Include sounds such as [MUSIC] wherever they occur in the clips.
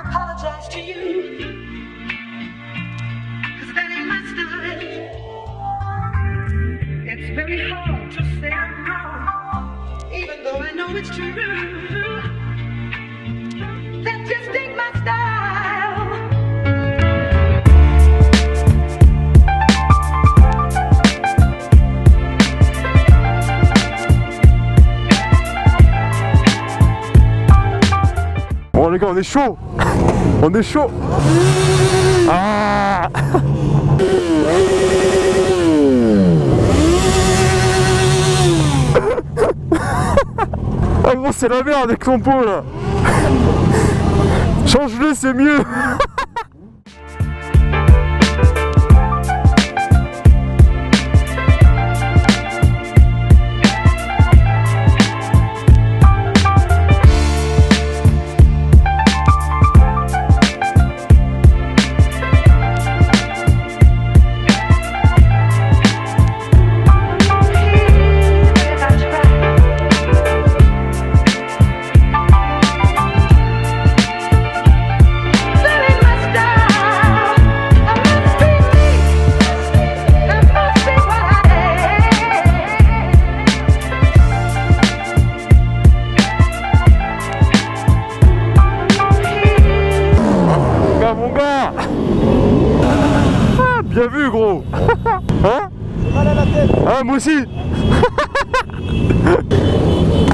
apologize to you. Cause that ain't my style. It's very hard to say I'm wrong, even though I know it's true. That just ain't my style. Bon les gars, on est chaud On est chaud. Ah. [LAUGHS] Ah gros c'est la merde avec ton pot là. Change-le c'est mieux [LAUGHS] Hein mal à la tête Ah moi aussi. [LAUGHS]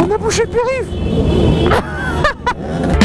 On a bouché le périph' [LAUGHS]